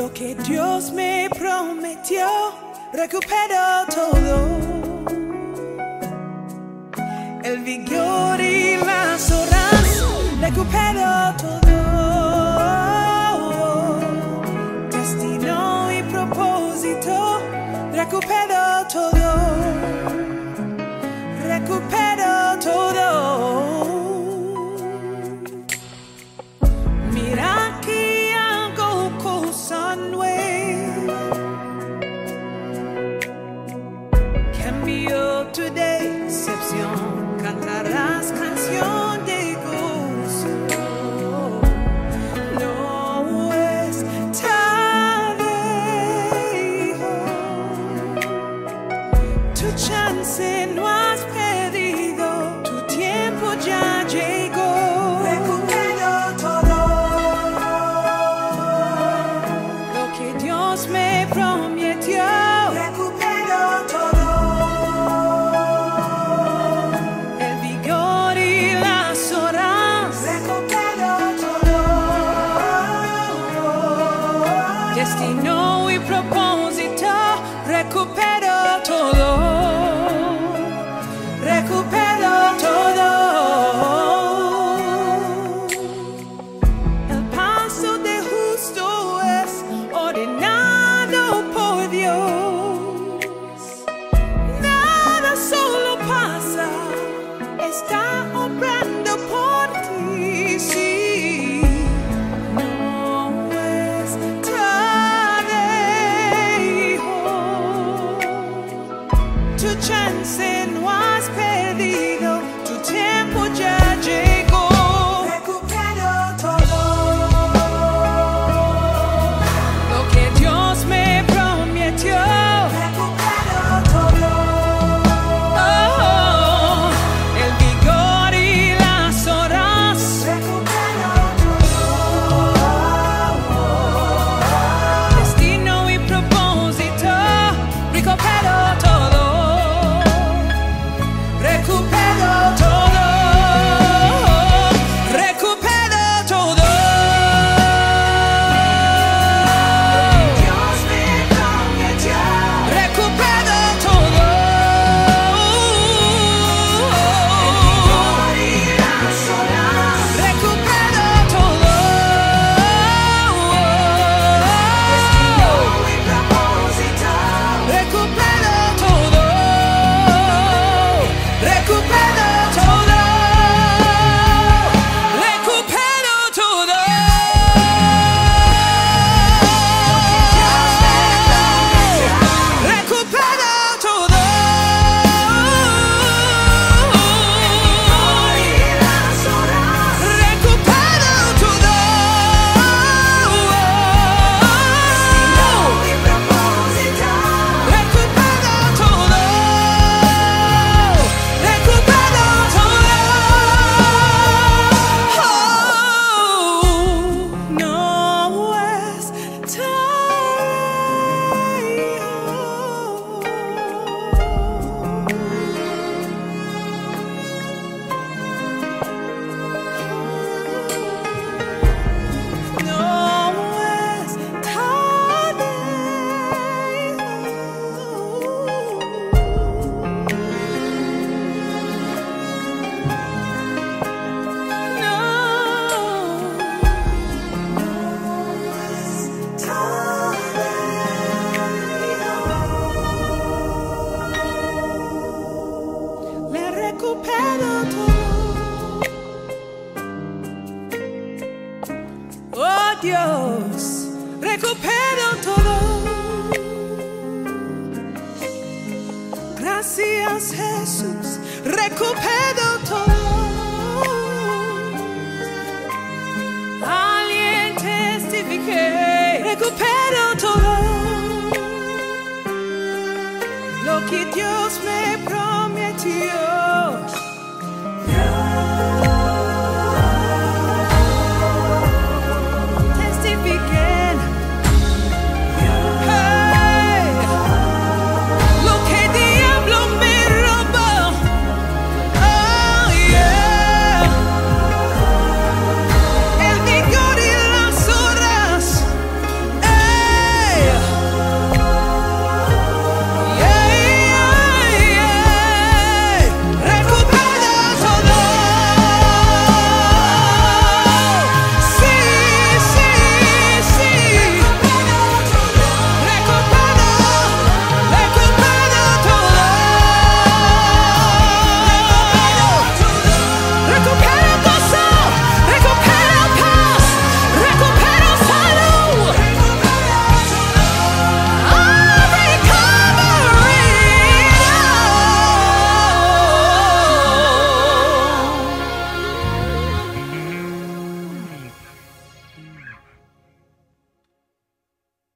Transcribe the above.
lo que Dios me prometió, recupero todo. El vigor y las horas, recupero. cambió today excepción cantarás canción de gozo. No es tarde, tu chance no has perdido, tu tiempo ya llegó. todo lo que Dios me prometió. Dios, recupero todo. Gracias Jesús, recupero todo. Alguien testifique, recupero todo. Lo que Dios me prometió.